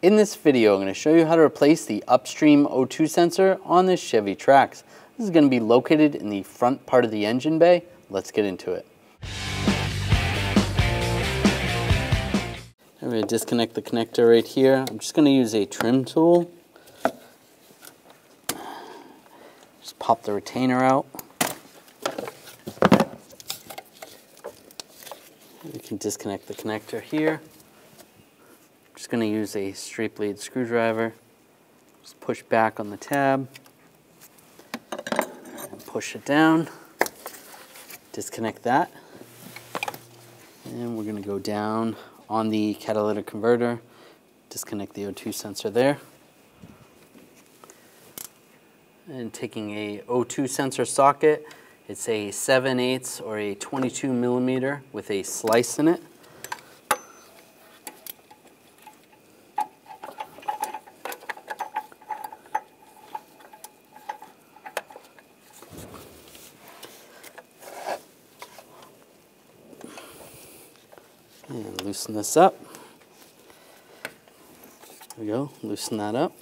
In this video, I'm going to show you how to replace the upstream O2 sensor on this Chevy Trax. This is going to be located in the front part of the engine bay. Let's get into it. I'm going to disconnect the connector right here. I'm just going to use a trim tool. Just pop the retainer out. We can disconnect the connector here just going to use a straight blade screwdriver. Just push back on the tab and push it down. Disconnect that. And we're going to go down on the catalytic converter, disconnect the O2 sensor there. And taking a O2 sensor socket, it's a 7 8 or a 22 millimeter with a slice in it. And loosen this up. There we go, loosen that up.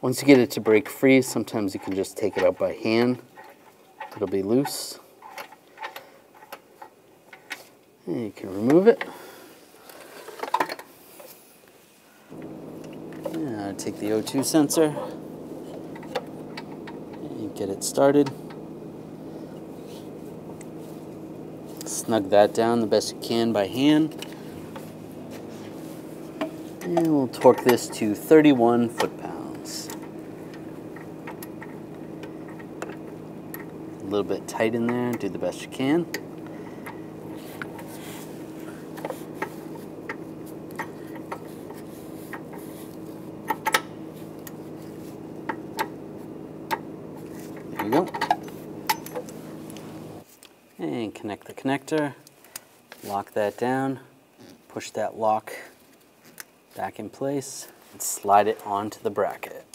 Once you get it to break free, sometimes you can just take it out by hand. It'll be loose. And you can remove it. Take the O2 sensor and get it started. Snug that down the best you can by hand. And we'll torque this to 31 foot-pounds. A little bit tight in there, do the best you can. There you go. And connect the connector, lock that down, push that lock back in place, and slide it onto the bracket.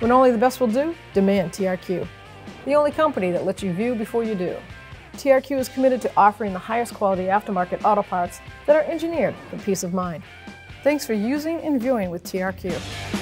When only the best will do, demand TRQ. The only company that lets you view before you do. TRQ is committed to offering the highest quality aftermarket auto parts that are engineered for peace of mind. Thanks for using and viewing with TRQ.